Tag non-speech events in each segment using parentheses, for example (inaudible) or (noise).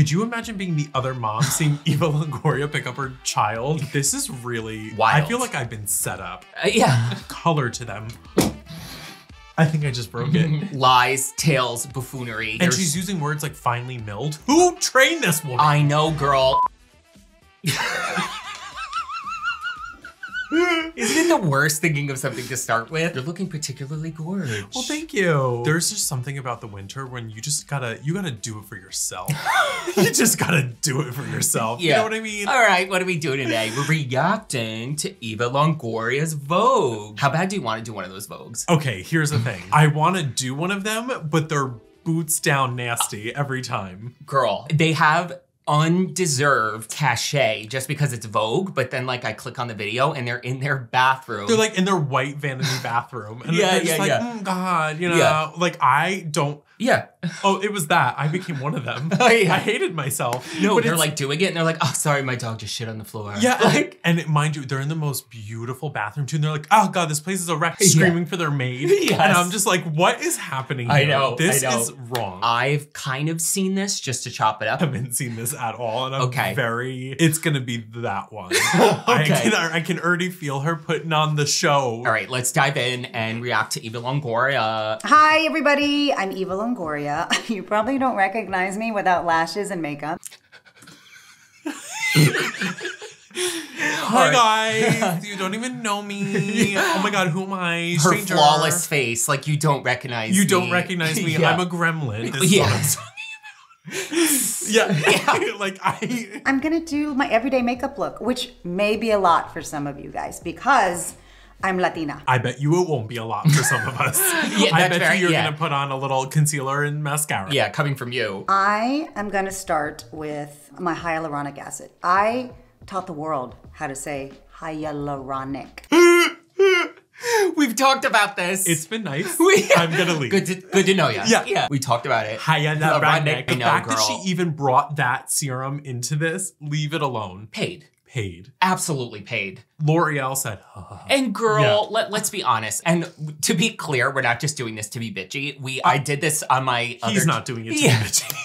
Could you imagine being the other mom (laughs) seeing Eva Longoria pick up her child? This is really Wild. I feel like I've been set up. Uh, yeah. Color to them. I think I just broke it. (laughs) Lies, tales, buffoonery. And There's- she's using words like finely milled. Who trained this woman? I know, girl. (laughs) (laughs) Isn't it the worst thinking of something to start with? You're looking particularly gorgeous. well, thank you. There's just something about the winter when you just gotta you gotta do it for yourself. (laughs) you just gotta do it for yourself. Yeah. You know what I mean? All right, what are we doing today? We're reacting to Eva Longoria's Vogue. How bad do you want to do one of those Vogues? Okay, here's the thing. I wanna do one of them, but they're boots down nasty every time. Girl, they have undeserved cachet just because it's Vogue, but then like I click on the video and they're in their bathroom. They're like in their white vanity bathroom. And Yeah, yeah, like, yeah. "Mm, God, you know, Yeah. like I don't yeah. Oh, it was that. I became one of them. (laughs) Oh, yeah. I hated myself. No, But they're like doing it and they're like, oh, sorry, my dog just shit on the floor. Yeah, (laughs) Like, and it, mind you, they're in the most beautiful bathroom too, and they're like, "Oh God, this place is a wreck," (laughs) Yeah. screaming for their maid. Yes. And I'm just like, "What is happening?" I here? know, this I know. is wrong. I've kind of seen this just to chop it up. I haven't seen this at all, and I'm Okay. very. It's gonna be that one. I Okay. can I can already feel her putting on the show. All right, let's dive in and react to Eva Longoria. Hi, everybody. I'm Eva Longoria. (laughs) You probably don't recognize me without lashes and makeup. Hi guys, (laughs) you don't even know me. Oh my God, who am I? Her Stranger. flawless face, like you don't recognize You me. don't recognize me. (laughs) Yeah. I'm a gremlin. This is Yeah. what I'm talking about. yeah. like I. I'm gonna do my everyday makeup look, which may be a lot for some of you guys because I'm Latina. I bet you it won't be a lot for some of us. (laughs) Yeah, I bet very- you you're yeah. gonna put on a little concealer and mascara. Yeah, coming from you. I am gonna start with my hyaluronic acid. I taught the world how to say hyaluronic. (laughs) We've talked about this. It's been nice. We- (laughs) I'm gonna leave. good to good to know you. Yeah. yeah. We talked about it. Hyaluronic. The I know, fact that she even brought that serum into this, leave it alone. paid, Paid. absolutely paid. L'Oreal said, "Huh." And girl, Yeah. let, let's be honest. And to be clear, we're not just doing this to be bitchy. We uh, I did this on my he's not doing it to Yeah. be bitchy. (laughs)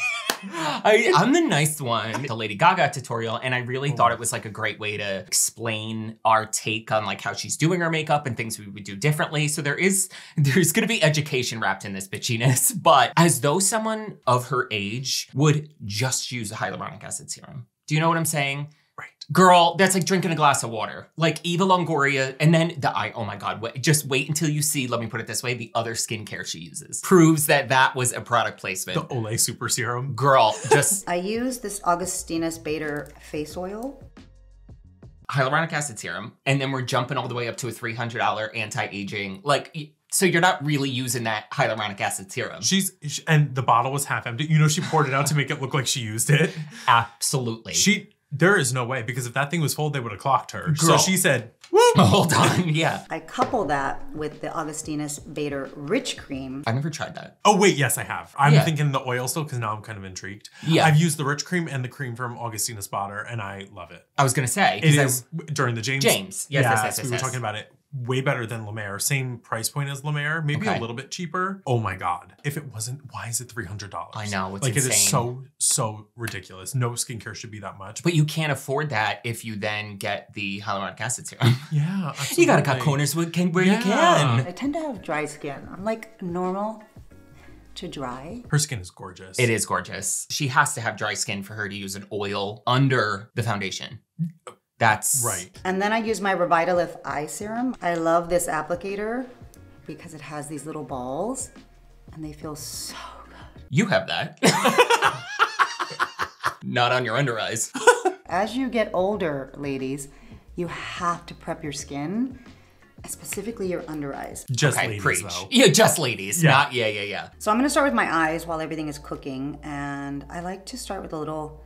I, I'm the nice one. The Lady Gaga tutorial, and I really Oh. thought it was like a great way to explain our take on like how she's doing her makeup and things we would do differently. So there is there's gonna be education wrapped in this bitchiness, (laughs) but as though someone of her age would just use a hyaluronic acid serum. Do you know what I'm saying? Right. Girl, that's like drinking a glass of water. Like Eva Longoria, and then the I. Oh my God! Wait, just wait until you see. Let me put it this way: the other skincare she uses proves that that was a product placement. The Olay Super Serum. Girl, (laughs) just I use this Augustinus Bader face oil. hyaluronic acid serum, and then we're jumping all the way up to a three hundred dollar anti aging. Like, so you're not really using that hyaluronic acid serum. She's and the bottle was half empty. You know, she poured it out to make it look like she used it. (laughs) Absolutely. She there is no way because if that thing was full, they would have clocked her. Girl. So she said, "Woo." (laughs) Hold on, yeah. I couple that with the Augustinus Bader Rich Cream. I've never tried that. Oh wait, yes, I have. I'm Yeah. thinking the oil still because now I'm kind of intrigued. Yeah. I've used the rich cream and the cream from Augustinus Bader, and I love it. I was gonna say It 'cause I- is during the James. James. Yes, yes, yes, we yes, were yes. talking about it. Way better than La Mer. Same price point as La Mer, maybe Okay. a little bit cheaper. Oh my god! If it wasn't, why is it three hundred dollars? I know, it's like it is so so ridiculous. No skincare should be that much. But you can't afford that if you then get the hyaluronic acid serum. (laughs) yeah, (laughs) you gotta cut absolutely. corners where, can, where you can. I tend to have dry skin. I'm like normal to dry. Her skin is gorgeous. It is gorgeous. She has to have dry skin for her to use an oil under the foundation. That's right. And then I use my Revitalift eye serum. I love this applicator because it has these little balls and they feel so good. You have that. (laughs) Not on your under eyes. (laughs) As you get older, ladies, you have to prep your skin, specifically your under eyes. Just Okay, ladies preach. though. Yeah, just ladies. Yeah. Not yeah, yeah, yeah. So I'm gonna start with my eyes while everything is cooking, and I like to start with a little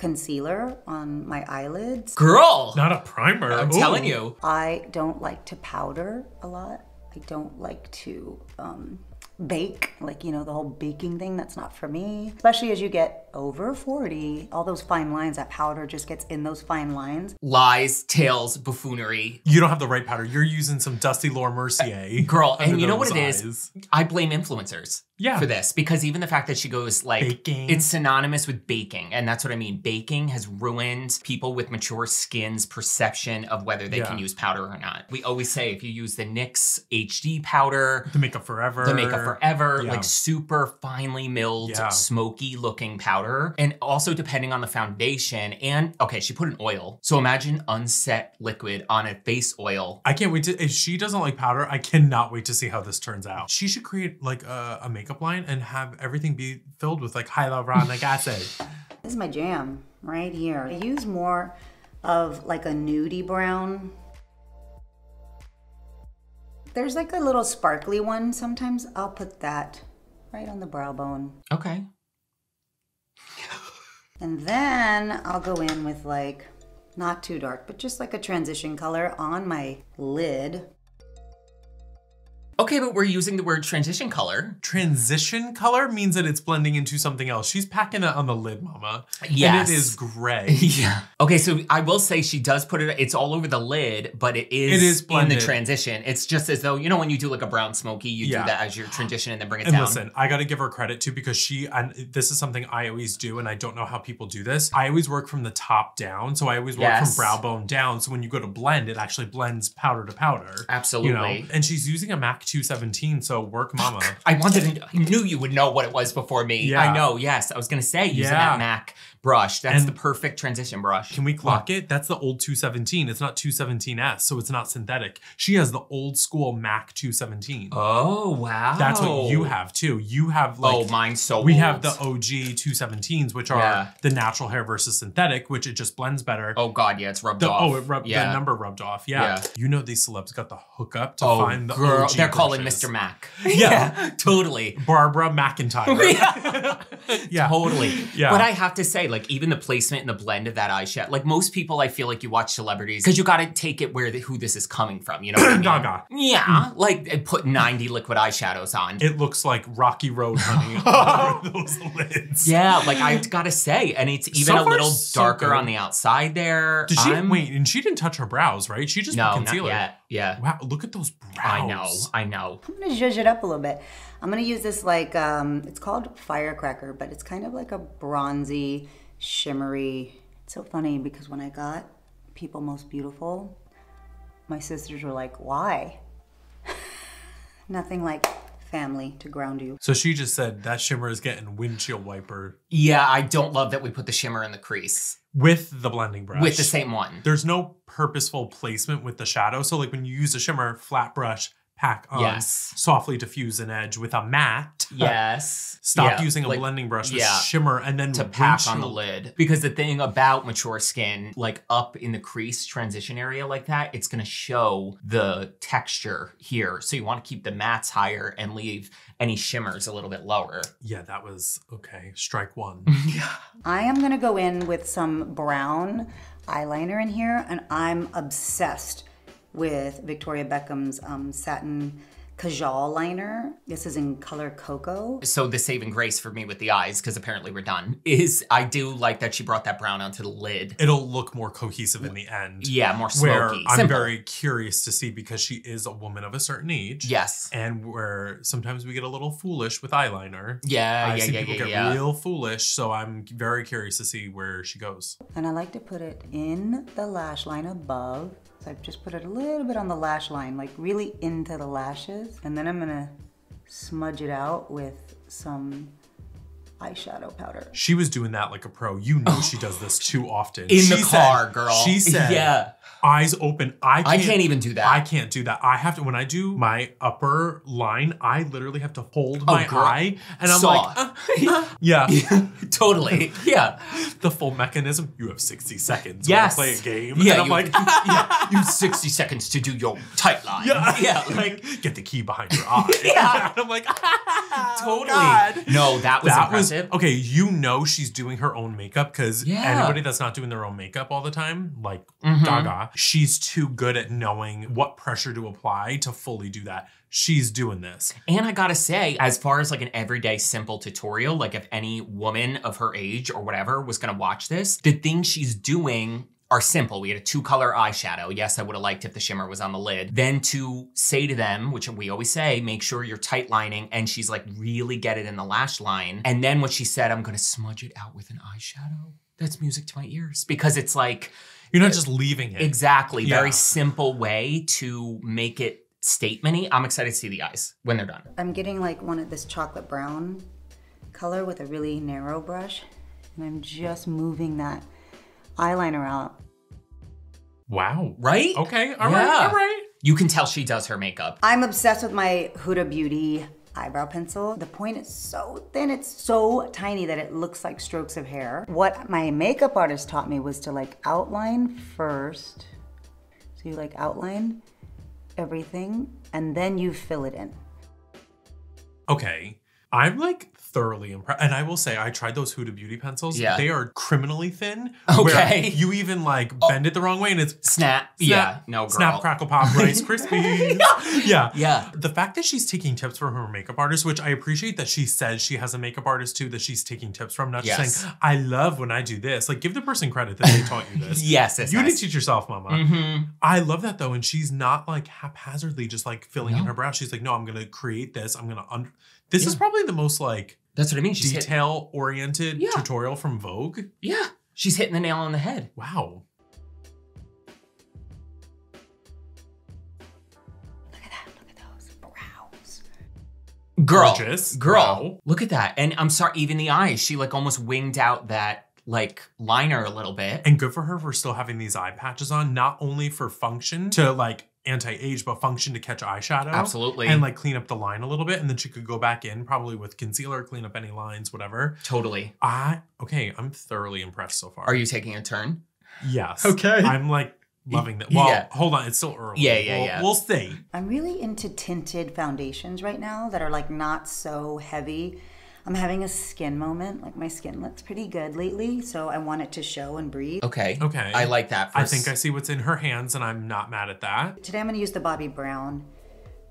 concealer on my eyelids. Girl, Not a primer. I'm Ooh. telling you. I don't like to powder a lot. I don't like to um, bake, like, you know, the whole baking thing, that's not for me. Especially as you get over 40, all those fine lines, that powder just gets in those fine lines. Lies, tales, buffoonery. You don't have the right powder. You're using some Dusty Laura Mercier. Girl, and you know what those it is? eyes. I blame influencers. Yeah. For this, because even the fact that she goes like Baking. it's synonymous with baking, and that's what I mean. Baking has ruined people with mature skins' perception of whether they Yeah. can use powder or not. We always say if you use the NYX HD powder, The makeup forever. the makeup forever, Yeah. like super finely milled, Yeah. smoky looking powder. And also depending on the foundation. And okay, she put an oil. So imagine unset liquid on a face oil. I can't wait to. If she doesn't like powder, I cannot wait to see how this turns out. She should create like a, a makeup line and have everything be filled with like hyaluronic (laughs) acid. This is my jam right here. I use more of like a nudie brown. There's like a little sparkly one. Sometimes I'll put that right on the brow bone. Okay. And then I'll go in with like, not too dark, but just like a transition color on my lid. Okay, but we're using the word transition color. Transition color means that it's blending into something else. She's packing it on the lid, mama. Yes. And it is gray. (laughs) Yeah. Okay, so I will say she does put it, it's all over the lid, but it is, It is in the transition. It's just as though, you know, when you do like a brown smoky, you Yeah. do that as your transition and then bring it And down. listen, I got to give her credit too because she, and this is something I always do, and I don't know how people do this. I always work from the top down. So I always work Yes. from brow bone down. So when you go to blend, it actually blends powder to powder. Absolutely. You know? Absolutely. And she's using a MAC 217. So work mama. I wanted to, I knew you would know what it was before me. Yeah. I know, yes. I was going to say using Yeah. that MAC brush. That's And- the perfect transition brush. Can we clock it? That's the old 217. It's not 217S, so it's not synthetic. She has the old school MAC 217. Oh, wow. That's what you have too. You have oh, like oh, mine's so we old. have the OG 217s, which are Yeah. the natural hair versus synthetic, which it just blends better. Oh, God, yeah, it's rubbed The, oh, off. oh, it rubbed yeah. the number rubbed off. Yeah. Yeah. You know these celebs got the hookup to Oh, find the girl. OG They're calling. Mr. Mac. (laughs) Yeah. totally. Barbara McIntyre. (laughs) yeah. (laughs) yeah. Totally. Yeah. But I have to say, like, even the placement and the blend of that eyeshadow, like most people, I feel like you watch celebrities because you got to take it where the, who this is coming from. You know I (clears throat) mean? Gaga. Yeah. Hmm. Like, put 90 liquid eyeshadows on. It looks like Rocky Road, honey. those lids. yeah, like I gotta say, and it's even So a little so darker good. on the outside there. Did she I'm- wait? And she didn't touch her brows, right? She just No, put not concealer. yet. Yeah, Wow, look at those brows. I know, I know. I'm gonna zhuzh it up a little bit. I'm gonna use this like, um, it's called Firecracker, but it's kind of like a bronzy, shimmery. It's so funny because when I got People Most Beautiful, my sisters were like, why? (laughs) Nothing like family to ground you. So she just said that shimmer is getting windshield wiper Yeah, I don't love that we put the shimmer in the crease with the blending brush. with the same one. There's no purposeful placement with the shadow. So like when you use a shimmer, flat brush, pack on, Yes. softly diffuse an edge with a matte. (laughs) Yes. Stop Yeah, using a like, blending brush with yeah. shimmer and then to pack on the lid. Because the thing about mature skin, like up in the crease transition area like that, it's gonna show the texture here. So you want to keep the mattes higher and leave any shimmers a little bit lower. Yeah, that was okay. Strike one. (laughs) Yeah. I am gonna go in with some brown eyeliner in here, and I'm obsessed with Victoria Beckham's um, satin Kajal liner. This is in color cocoa. So the saving grace for me with the eyes, because apparently we're done, is I do like that she brought that brown onto the lid. It'll look more cohesive in the end. Yeah, more Where smoky. I'm Simple. very curious to see because she is a woman of a certain age. Yes. And where sometimes we get a little foolish with eyeliner. Yeah, I've yeah, seen yeah, people yeah, get yeah. real foolish, so I'm very curious to see where she goes. And I like to put it in the lash line above. So I've just put it a little bit on the lash line, like really into the lashes. And then I'm gonna smudge it out with some eyeshadow powder. She was doing that like a pro. You know she does this too often. In the She car, said- girl. She said, Yeah. Eyes open. I I can't, can't even do that. I can't do that. I have to when I do my upper line. I literally have to hold my girl. eye, and I'm Saw. like, uh, uh, (laughs) yeah, (laughs) totally. Yeah. the full mechanism. You have 60 seconds. Yes. to play a game. Yeah, and I'm you- like, (laughs) yeah. You have 60 seconds to do your tight line. Yeah. Yeah. Like get the key behind your eye. Yeah. and I'm like, totally. God. No, that was that impressive. was it. Okay, you know she's doing her own makeup because Yeah. anybody that's not doing their own makeup all the time, like Mhm. Gaga, she's too good at knowing what pressure to apply to fully do that. She's doing this. And I gotta say, as far as like an everyday simple tutorial, like if any woman of her age or whatever was gonna watch this, the things she's doing are simple. We had a two color eyeshadow. Yes, I would have liked if the shimmer was on the lid. Then to say to them, which we always say, make sure you're tight lining, and she's like, really get it in the lash line. And then what she said, I'm gonna smudge it out with an eyeshadow. That's music to my ears because it's like, You're not just leaving it. Exactly. Yeah. Very simple way to make it statementy. I'm excited to see the eyes when they're done. I'm getting like one of this chocolate brown color with a really narrow brush, and I'm just moving that eyeliner out. Wow. Right? Okay. All right. Yeah. All right. You can tell she does her makeup. I'm obsessed with my Huda Beauty eyebrow pencil. The point is so thin, it's so tiny that it looks like strokes of hair. What my makeup artist taught me was to like outline first. So you like outline everything and then you fill it in. Okay. I'm like thoroughly impressed. And I will say, I tried those Huda Beauty pencils. Yeah. They are criminally thin. Okay. You even like bend it the wrong way and it's Snap. Yeah. No, girl. Snap, crackle, pop, (laughs) Rice Krispies. yeah. Yeah. Yeah. The fact that she's taking tips from her makeup artist, which I appreciate that she says she has a makeup artist too, that she's taking tips from, not just saying, I love when I do this. Like, give the person credit that they taught you (laughs) this. Yes, it's you nice. didn't teach yourself, mama. Mhm. I love that though. And she's not like haphazardly just like filling in her brow. She's like, no, I'm going to create this. I'm going to, un- this is probably the most like That's what I mean. She's hit, detail oriented Yeah. tutorial from Vogue. yeah. She's hitting the nail on the head. Wow. Look at that, look at those brows. Girl. Gorgeous. Girl. Wow. Look at that. And I'm sorry, even the eyes, she like almost winged out that like liner a little bit. And good for her for still having these eye patches on, not only for function to like anti-age, but function to catch eyeshadow. Absolutely. And like clean up the line a little bit. And then she could go back in probably with concealer, clean up any lines, whatever. totally. I okay, I'm thoroughly impressed so far. Are you taking a turn? Yes. Okay. I'm like loving that. Well, Yeah. hold on, it's still early. Yeah, yeah, We'll- yeah. We'll see. I'm really into tinted foundations right now that are like not so heavy. I'm having a skin moment. Like my skin looks pretty good lately, so I want it to show and breathe. Okay. Okay. I like that. For I think I see what's in her hands, and I'm not mad at that. Today I'm gonna use the Bobbi Brown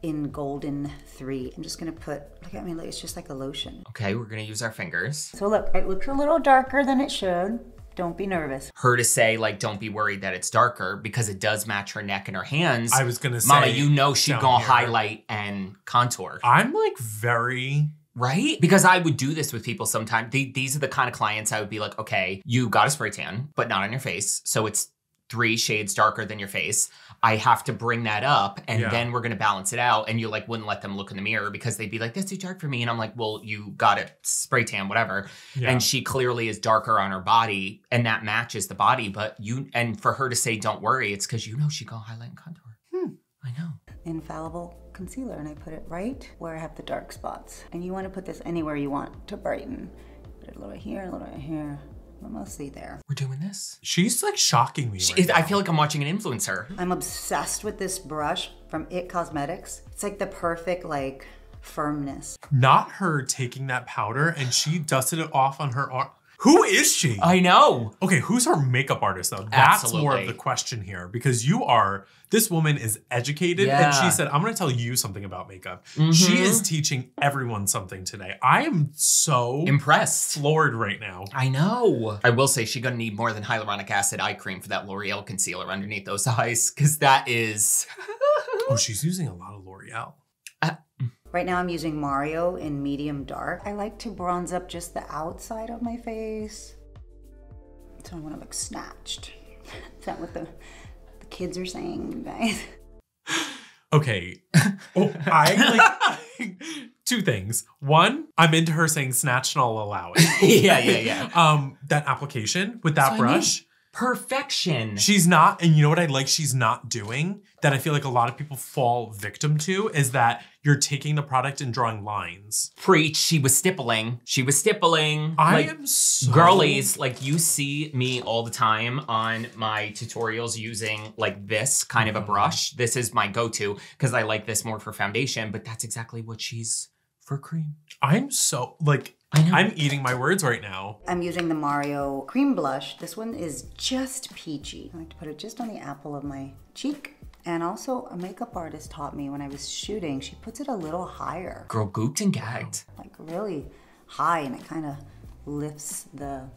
in Golden 3. I'm just gonna put, look at me, look, it's just like a lotion. Okay, we're gonna use our fingers. So look, it looks a little darker than it should. Don't be nervous. Her to say like, don't be worried that it's darker because it does match her neck and her hands. I was gonna say, Mama, you know she gonna here. highlight and contour, I'm like very right? Because I would do this with people sometimes. The- these are the kind of clients I would be like, okay, you got a spray tan, but not on your face, so it's three shades darker than your face. I have to bring that up, and Yeah. then we're gonna balance it out. And you like wouldn't let them look in the mirror because they'd be like, "That's too dark for me," and I'm like, "Well, you got it, spray tan, whatever." yeah. and she clearly is darker on her body and that matches the body but you and for her to say don't worry it's because you know she gonna highlight and contour Hmm. i know Infallible concealer, and I put it right where I have the dark spots. And you wanna put this anywhere you want to brighten. Put it a little bit here, a little bit here, but mostly there. we're doing this She's like shocking me. She- right i now. feel like i'm watching an influencer I'm obsessed with this brush from It Cosmetics. It's like the perfect like firmness. not her taking that powder and she dusted it off on her arm. Who is she? i know okay, who's her makeup artist though? That's more of the question here because you are this woman is educated and she said, I'm gonna tell you something about makeup. She Mhm. is teaching everyone something today. I am so impressed floored right now. I know. I will say she's gonna need more than hyaluronic acid eye cream for that L'Oreal concealer underneath those (laughs) eyes, because that is. Oh, she's using a lot of L'Oreal. Right now I'm using Mario in medium dark. I like to bronze up just the outside of my face. So I want to look snatched. (laughs) Is that what the, the kids are saying, you guys? (laughs) Okay. Oh, I like (laughs) two things. One, I'm into her saying snatch and I'll allow it. (laughs) yeah, yeah, yeah. Um, that application with that That's what I mean. brush. Perfection. She's not, and you know what I like she's not doing that I feel like a lot of people fall victim to is that you're taking the product and drawing lines. Preach. She was stippling. She was stippling. I like, am so girlies like you see me all the time on my tutorials using like this kind of a Mhm. brush this is my go-to because i like this more for foundation but that's exactly what she's for cream I'm so like I know. I'm eating my words right now. I'm using the Mario cream blush. This one is just peachy. I like to put it just on the apple of my cheek. And also, a makeup artist taught me when I was shooting, she puts it a little higher, Girl gooped and gagged. like really high, and it kind of lifts the.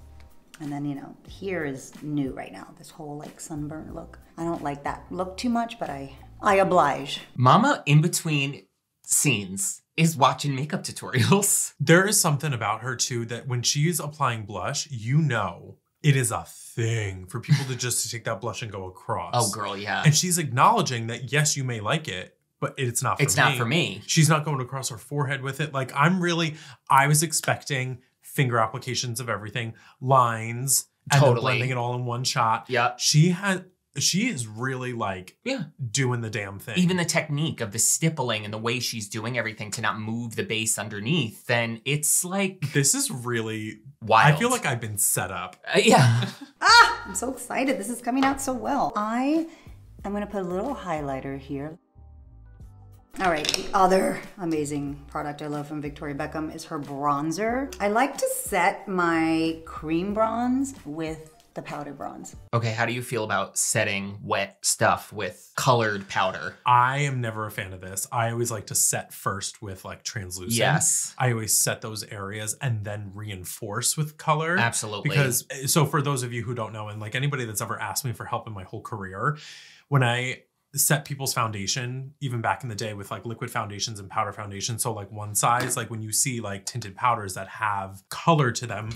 And then, you know, here is new right now, this whole like sunburn look. I don't like that look too much, but I, I oblige. Mama, in between scenes, is watching makeup tutorials. There is something about her too that when she's applying blush, you know it is a thing for people to just to take that blush and go across. Oh, girl, yeah. And she's acknowledging that yes, you may like it, but it's not for me. It's me. not for me. She's not going across her forehead with it. Like I'm really I was expecting finger applications of everything, lines, and Totally. blending it all in one shot. Yeah. She had she is really like Yeah. doing the damn thing. Even the technique of the stippling and the way she's doing everything to not move the base underneath, then it's like this is really wild. I feel like I've been set up. Uh, yeah. (laughs) Ah, I'm so excited. This is coming out so well. I I am gonna put a little highlighter here. All right, the other amazing product I love from Victoria Beckham is her bronzer. I like to set my cream bronze with the powder bronze. Okay, how do you feel about setting wet stuff with colored powder? I am never a fan of this. I always like to set first with like translucent. Yes. I always set those areas and then reinforce with color. Absolutely. Because eh, so for those of you who don't know, and like anybody that's ever asked me for help in my whole career, when I set people's foundation, even back in the day with like liquid foundations and powder foundations, so like one size, like when you see like tinted powders that have color to them.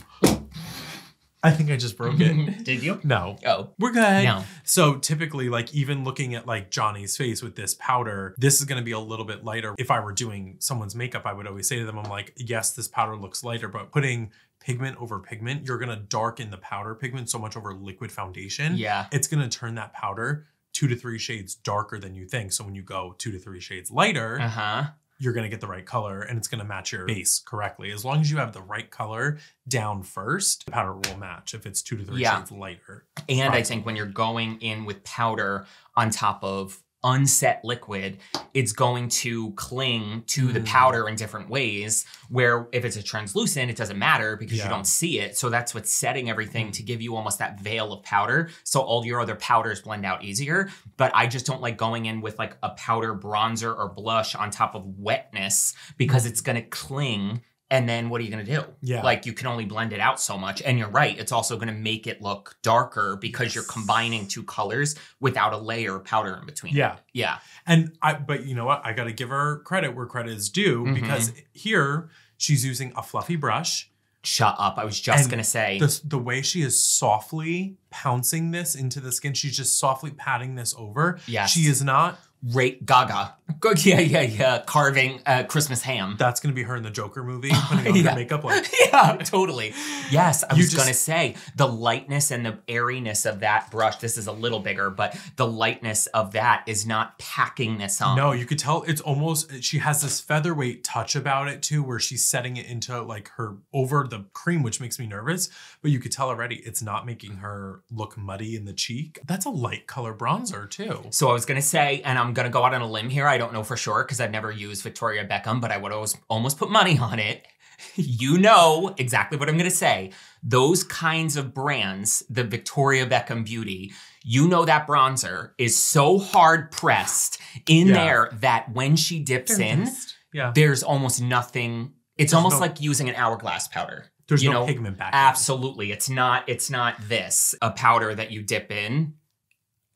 I think I just broke it. (laughs) Did you? No. Oh. We're good. No. So typically, like even looking at like Johnny's face with this powder, this is going to be a little bit lighter. If I were doing someone's makeup, I would always say to them, I'm like, yes, this powder looks lighter, but putting pigment over pigment, you're going to darken the powder pigment so much over liquid foundation. Yeah. It's going to turn that powder two to three shades darker than you think. So when you go two to three shades lighter, Uh huh. You're going to get the right color and it's going to match your base correctly. As long as you have the right color down first, the powder will match if it's two to three Yeah. shades lighter. And I think when you're going in with powder on top of unset liquid, it's going to cling to the Mm. powder in different ways. Where if it's a translucent, it doesn't matter because Yeah. you don't see it. So that's what's setting everything to give you almost that veil of powder. So all your other powders blend out easier. But I just don't like going in with like a powder bronzer or blush on top of wetness because it's going to cling. And then what are you going to do? Yeah. Like you can only blend it out so much. And you're right. It's also going to make it look darker because you're combining two colors without a layer of powder in between. Yeah. Yeah. And I, but you know what? I got to give her credit where credit is due Mhm. because here she's using a fluffy brush. Shut up. I was just And to say. The, the way she is softly pouncing this into the skin, she's just softly patting this over. Yes. She is not. Rate Gaga. Yeah, yeah, yeah. Carving uh, Christmas ham. That's going to be her in the Joker movie, putting on (laughs) Yeah. her makeup like. (laughs) yeah, totally. Yes, I You was just- gonna say the lightness and the airiness of that brush. This is a little bigger, but the lightness of that is not packing this on. No, you could tell it's almost she has this featherweight touch about it too, where she's setting it into like her over the cream, which makes me nervous. But you could tell already it's not making her look muddy in the cheek. That's a light color bronzer too. So I was gonna say, and I'm gonna go out on a limb here. I don't know for sure because I've never used Victoria Beckham, but I would always almost put money on it. (laughs) you know exactly what I'm gonna say. Those kinds of brands, the Victoria Beckham Beauty, you know that bronzer is so hard pressed in Yeah. there that when she dips in, Yeah. there's almost nothing. It's There's almost no- like using an hourglass powder. There's you no know, pigment back. Absolutely. It's not it's not this, a powder that you dip in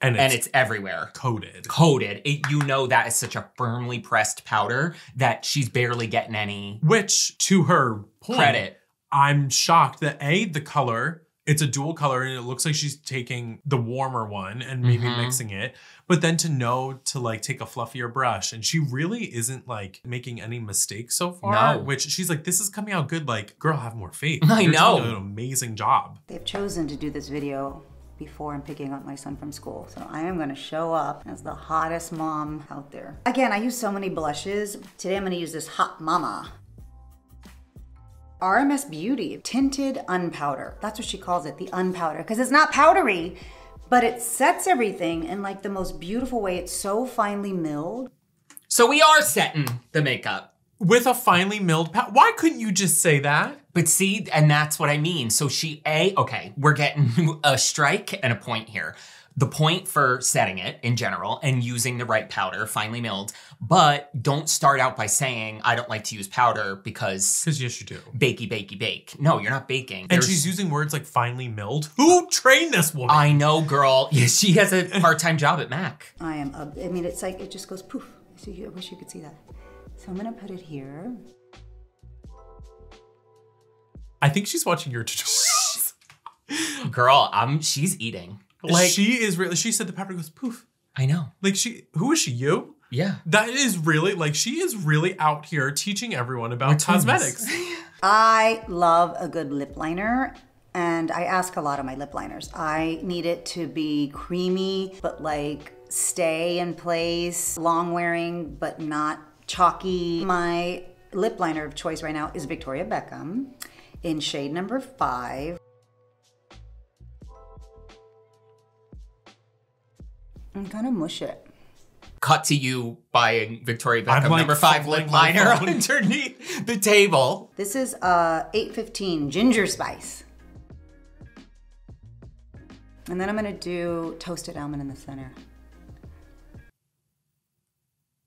and it's, and it's everywhere. coated. Coated. It, you know that is such a firmly pressed powder that she's barely getting any Which, to her point, credit. I'm shocked that a the color. It's a dual color, and it looks like she's taking the warmer one and maybe Mhm. mixing it. But then to know to like take a fluffier brush, and she really isn't like making any mistakes so far. No. Which she's like, this is coming out good. Like, girl, have more faith. I You're know. doing an amazing job. They've chosen to do this video before I'm picking up my son from school. So I am gonna show up as the hottest mom out there. Again, I use so many blushes. Today I'm gonna use this Hot Mama. RMS Beauty Tinted Unpowder. That's what she calls it, the unpowder, because it's not powdery, but it sets everything in like the most beautiful way. It's so finely milled. So we are setting the makeup. With a finely milled powder. Why couldn't you just say that? But see, and that's what I mean. So she a okay, we're getting (laughs) a strike and a point here. The point for setting it in general and using the right powder, finely milled, but don't start out by saying I don't like to use powder because Because yes, you do. bakey bakey bake. No, you're not baking. And There's- she's using words like finely milled. Who trained this woman? I know, girl. (laughs) Yeah, she has a part-time job at Mac. I am. Up, I mean, it's like it just goes poof. See, I wish you could see that. So I'm gonna put it here. I think she's watching your tutorials. (laughs) Girl, I'm she's eating. Like she is really. She said the powder goes poof. I know. Like she. Who is she? You? Yeah. That is really like she is really out here teaching everyone about twins. cosmetics. (laughs) I love a good lip liner. And I ask a lot of my lip liners. I need it to be creamy, but like stay in place, long wearing, but not chalky. My lip liner of choice right now is Victoria Beckham in shade number five. I'm gonna mush it. Cut to you buying Victoria Beckham like, number five lip liner (laughs) underneath the table. This is uh 815 ginger spice. And then I'm gonna do toasted almond in the center.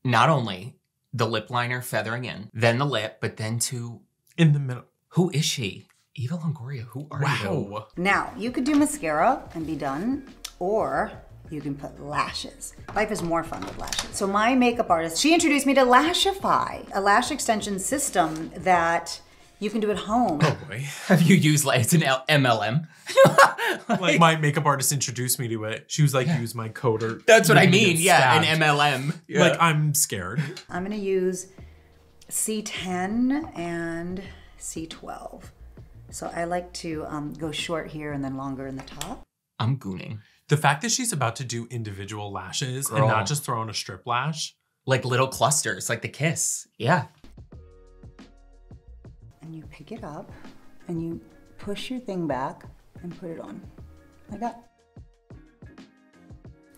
Not only the lip liner feathering in, then the lip, but then to In the middle. who is she? Eva Longoria. Who are you? Wow. Now, you could do mascara and be done, or you can put lashes. Life is more fun with lashes. So my makeup artist, she introduced me to Lashify, a lash extension system that you can do it at home. Oh boy. (laughs) Have you used like it's an L- MLM? (laughs) Like my makeup artist introduced me to it. She was like, use my code or That's what I mean. Yeah, stabbed. an MLM. Yeah. Like I'm scared. I'm gonna use C10 and C12. So I like to um, go short here and then longer in the top. I'm gooning. The fact that she's about to do individual lashes and not just throw on a strip lash. Like little clusters, like the kiss. Yeah. And you pick it up and you push your thing back and put it on. Like that.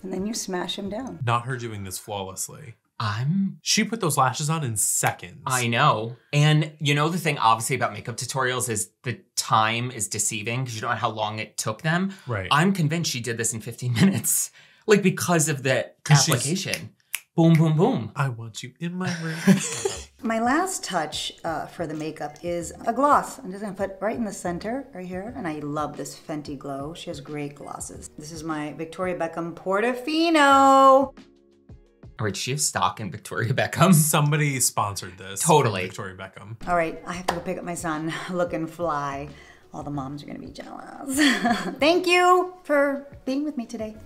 And then you smash them down. Not her doing this flawlessly. I'm She put those lashes on in seconds. I know. And you know the thing obviously about makeup tutorials is the time is deceiving because you don't know how long it took them. Right. I'm convinced she did this in 15 minutes. Like because of the 'Cause she's- application. Boom, boom, boom. I want you in my room. (laughs) My last touch uh, for the makeup is a gloss. I'm just gonna put right in the center, right here. And I love this Fenty Glow. She has great glosses. This is my Victoria Beckham Portofino. All right, does she have stock in Victoria Beckham? Somebody sponsored this. Totally. Victoria Beckham. All right, I have to go pick up my son (laughs) looking fly. All the moms are gonna be jealous. (laughs) Thank you for being with me today.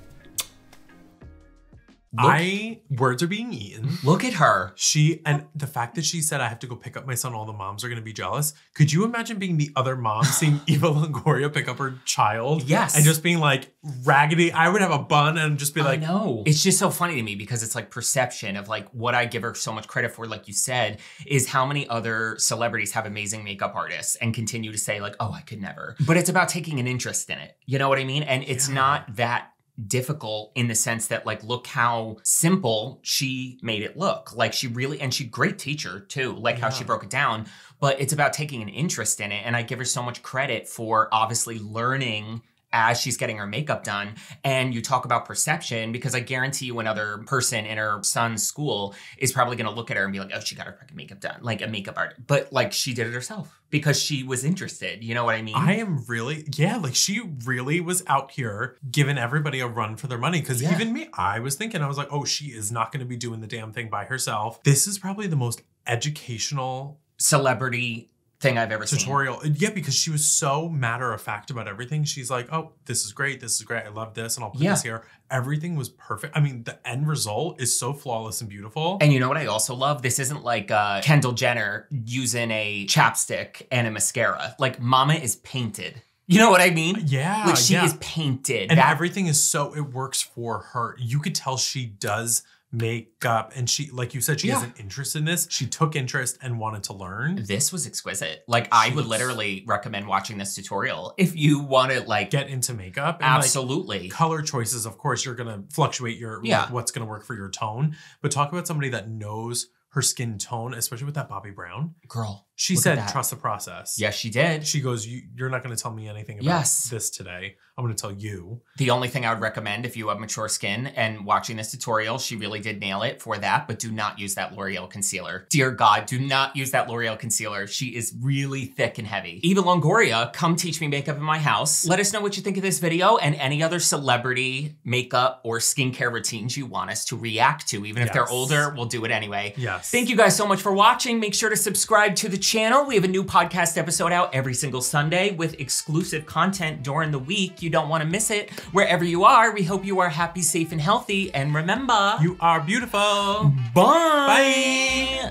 I words are being eaten. Look at her. She and the fact that she said I have to go pick up my son, all the moms are gonna be jealous. Could you imagine being the other mom (laughs) seeing Eva Longoria pick up her child? Yes. And just being like raggedy. I would have a bun and just be like, No. It's just so funny to me because it's like perception of like what I give her so much credit for, like you said, is how many other celebrities have amazing makeup artists and continue to say, like, oh, I could never. But it's about taking an interest in it. You know what I mean? And it's Yeah. not that difficult in the sense that like look how simple she made it look. Like she really and she great teacher too like how she broke it down but it's about taking an interest in it and i give her so much credit for obviously learning as she's getting her makeup done. And you talk about perception because I guarantee you another person in her son's school is probably going to look at her and be like, oh, she got her fucking makeup done, like a makeup artist. But like she did it herself because she was interested. You know what I mean? I am really, yeah, like she really was out here giving everybody a run for their money. Cause Yeah. even me, I was thinking, I was like, oh, she is not going to be doing the damn thing by herself. This is probably the most educational Celebrity thing I've ever seen. tutorial. Yeah, because she was so matter of fact about everything. She's like, oh, this is great. This is great. I love this. And I'll put Yeah. this here. Everything was perfect. I mean, the end result is so flawless and beautiful. And you know what I also love? This isn't like uh, Kendall Jenner using a chapstick and a mascara. Like Mama is painted. You know what I mean? yeah. Like she yeah. is painted. and That- everything is so it works for her you could tell she does makeup and she like you said she has an interest in this she took interest and wanted to learn this was exquisite. Like I would literally recommend watching this tutorial if you want to like get into makeup and like, absolutely. color choices of course you're gonna fluctuate your Yeah. like, what's gonna work for your tone but talk about somebody that knows her skin tone, especially with that Bobbi Brown. Girl. She look said, trust the process. Yes, she did. She goes, you, You're not going to tell me anything about Yes. this today. I'm going to tell you. The only thing I would recommend if you have mature skin and watching this tutorial, she really did nail it for that, but do not use that L'Oreal concealer. Dear God, do not use that L'Oreal concealer. She is really thick and heavy. Eva Longoria, come teach me makeup in my house. Let us know what you think of this video and any other celebrity makeup or skincare routines you want us to react to. Even if they're older, we'll do it anyway. Yes. Thank you guys so much for watching. Make sure to subscribe to the channel. We have a new podcast episode out every single Sunday with exclusive content during the week. You don't want to miss it. Wherever you are, we hope you are happy, safe, and healthy. And remember, You are beautiful. bye. Bye.